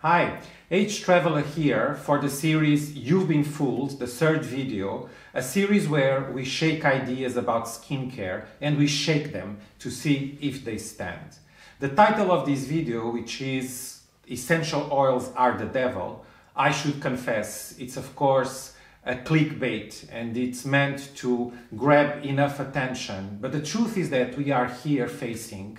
Hi, Age Traveller here for the series You've Been Fooled, the third video, a series where we shake ideas about skincare and we shake them to see if they stand. The title of this video, which is Essential Oils Are the Devil, I should confess, it's of course a clickbait and it's meant to grab enough attention. But the truth is that we are here facing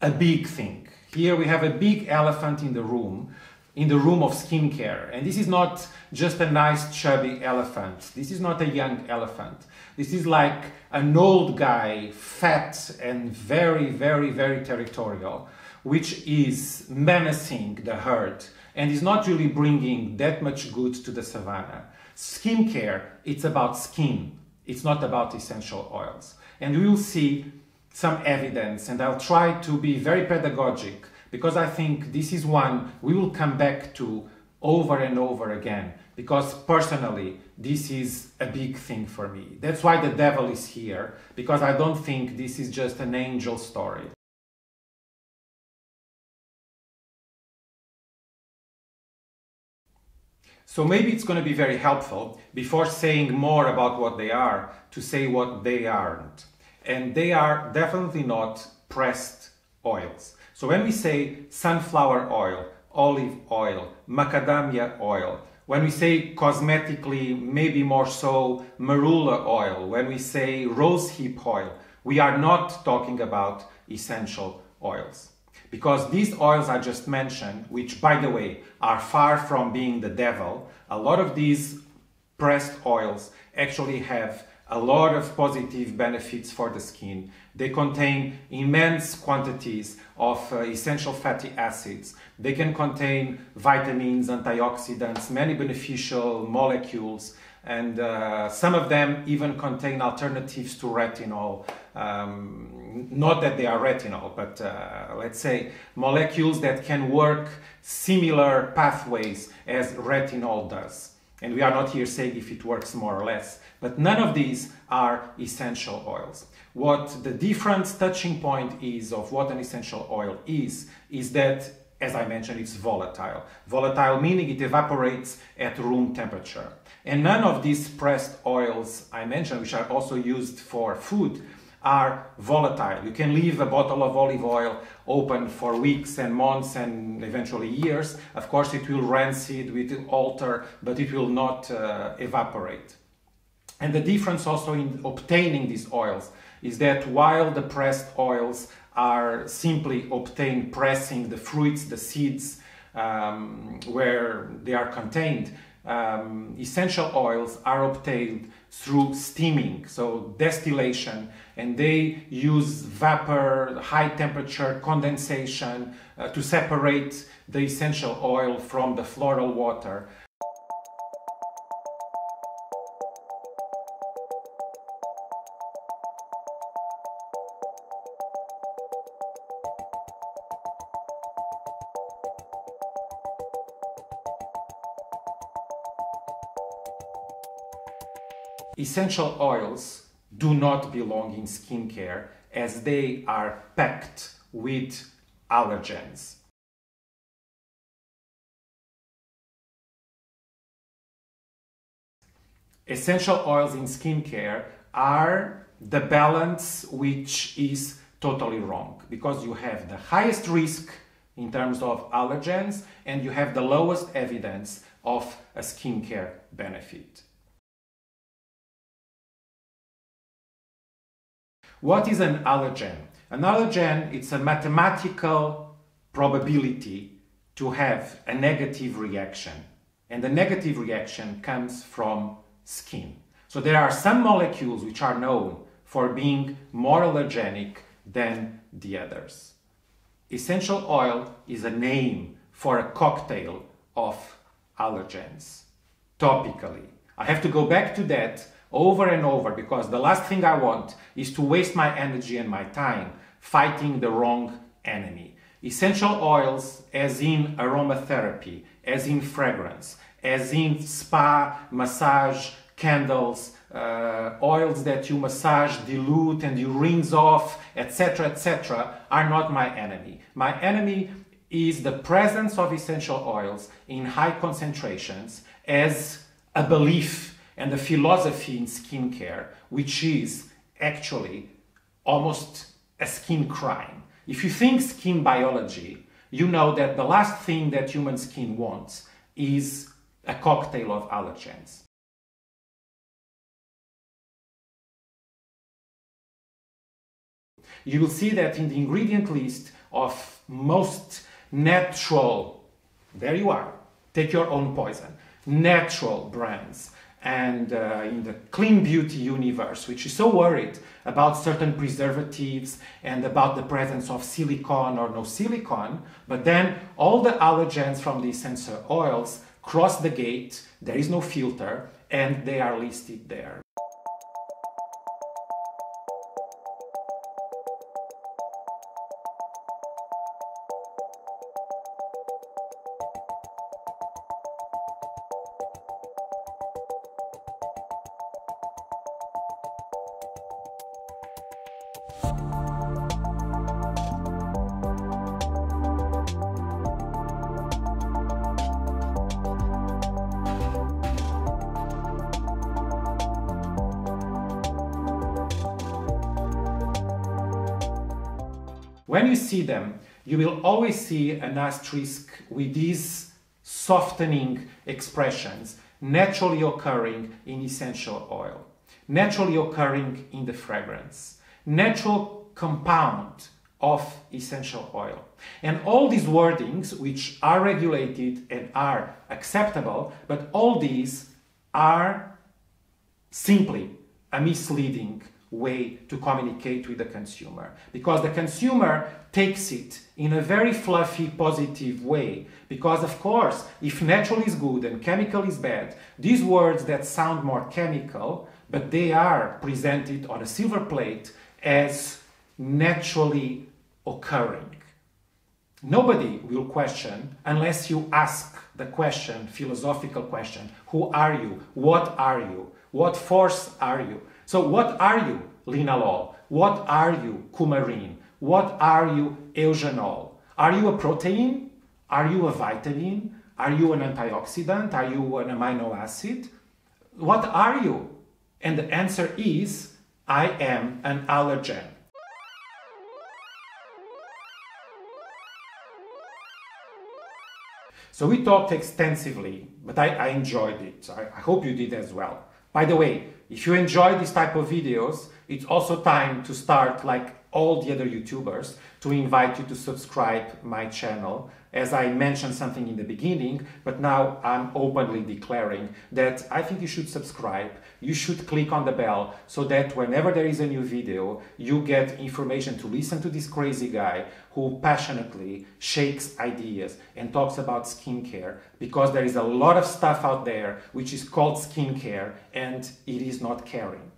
a big thing. Here we have a big elephant in the room, in the room of skincare. And this is not just a nice chubby elephant. This is not a young elephant. This is like an old guy, fat and very, very, very territorial, which is menacing the herd and is not really bringing that much good to the savannah. Skincare, it's about skin. It's not about essential oils. And we will see some evidence and I'll try to be very pedagogic because I think this is one we will come back to over and over again because personally this is a big thing for me. That's why the devil is here because I don't think this is just an angel story. So maybe it's going to be very helpful before saying more about what they are to say what they aren't and they are definitely not pressed oils. So when we say sunflower oil, olive oil, macadamia oil, when we say cosmetically, maybe more so marula oil, when we say rosehip oil, we are not talking about essential oils. Because these oils I just mentioned, which by the way are far from being the devil, a lot of these pressed oils actually have a lot of positive benefits for the skin. They contain immense quantities of uh, essential fatty acids. They can contain vitamins, antioxidants, many beneficial molecules, and uh, some of them even contain alternatives to retinol. Um, not that they are retinol, but uh, let's say molecules that can work similar pathways as retinol does. And we are not here saying if it works more or less, but none of these are essential oils. What the different touching point is of what an essential oil is, is that, as I mentioned, it's volatile. Volatile meaning it evaporates at room temperature. And none of these pressed oils I mentioned, which are also used for food, are volatile. You can leave a bottle of olive oil open for weeks and months and eventually years. Of course, it will rancid, it will alter, but it will not uh, evaporate. And the difference also in obtaining these oils is that while the pressed oils are simply obtained pressing the fruits, the seeds um, where they are contained, um, essential oils are obtained through steaming, so distillation, and they use vapor, high temperature condensation uh, to separate the essential oil from the floral water. Essential oils do not belong in skincare as they are packed with allergens. Essential oils in skincare are the balance which is totally wrong because you have the highest risk in terms of allergens and you have the lowest evidence of a skincare benefit. What is an allergen? An allergen it's a mathematical probability to have a negative reaction. And the negative reaction comes from skin. So there are some molecules which are known for being more allergenic than the others. Essential oil is a name for a cocktail of allergens, topically. I have to go back to that over and over because the last thing I want is to waste my energy and my time fighting the wrong enemy. Essential oils, as in aromatherapy, as in fragrance, as in spa, massage, candles, uh, oils that you massage, dilute, and you rinse off, etc., etc., are not my enemy. My enemy is the presence of essential oils in high concentrations as a belief and a philosophy in skincare, which is actually almost a skin crime. If you think skin biology, you know that the last thing that human skin wants is a cocktail of allergens. You will see that in the ingredient list of most natural, there you are, take your own poison, natural brands and uh, in the clean beauty universe, which is so worried about certain preservatives and about the presence of silicone or no silicone, but then all the allergens from the essential oils cross the gate, there is no filter, and they are listed there. When you see them, you will always see an asterisk with these softening expressions. Naturally occurring in essential oil, naturally occurring in the fragrance, natural compound of essential oil. And all these wordings, which are regulated and are acceptable, but all these are simply a misleading way to communicate with the consumer because the consumer takes it in a very fluffy positive way because of course if natural is good and chemical is bad these words that sound more chemical but they are presented on a silver plate as naturally occurring nobody will question unless you ask the question philosophical question who are you what are you what force are you so what are you, linalool? What are you, coumarin? What are you, eugenol? Are you a protein? Are you a vitamin? Are you an antioxidant? Are you an amino acid? What are you? And the answer is, I am an allergen. So we talked extensively, but I, I enjoyed it. I, I hope you did as well. By the way, if you enjoy this type of videos, it's also time to start like all the other YouTubers to invite you to subscribe my channel. As I mentioned something in the beginning, but now I'm openly declaring that I think you should subscribe. You should click on the bell so that whenever there is a new video, you get information to listen to this crazy guy who passionately shakes ideas and talks about skincare because there is a lot of stuff out there which is called skincare and it is not caring.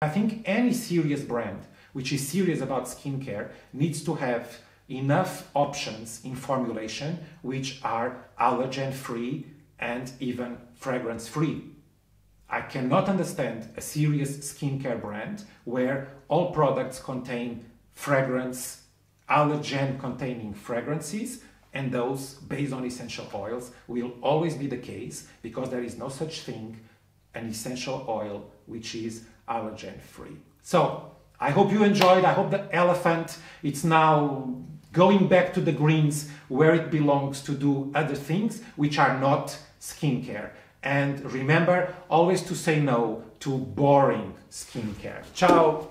I think any serious brand which is serious about skincare needs to have enough options in formulation which are allergen free and even fragrance free. I cannot understand a serious skincare brand where all products contain fragrance, allergen containing fragrances, and those based on essential oils will always be the case because there is no such thing an essential oil which is allergen free. So I hope you enjoyed. I hope the elephant it's now going back to the greens where it belongs to do other things which are not skincare. And remember always to say no to boring skincare. Ciao!